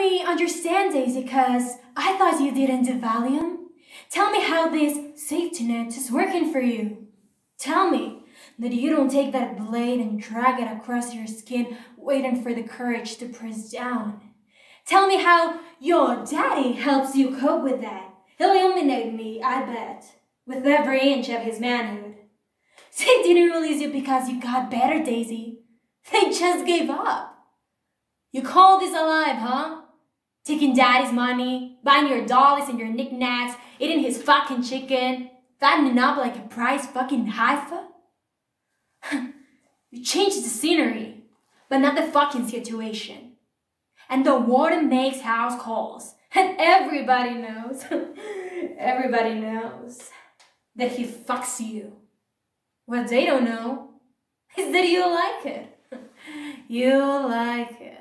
me understand, Daisy, because I thought you didn't do Valium. Tell me how this safety net is working for you. Tell me that you don't take that blade and drag it across your skin, waiting for the courage to press down. Tell me how your daddy helps you cope with that. He'll eliminate me, I bet, with every inch of his manhood. They didn't release you because you got better, Daisy. They just gave up. You call this alive, huh? Taking daddy's money, buying your dollies and your knickknacks, eating his fucking chicken, fattening up like a prize fucking heifer? you changed the scenery, but not the fucking situation. And the warden makes house calls, and everybody knows, everybody knows that he fucks you. What they don't know is that you like it. you like it.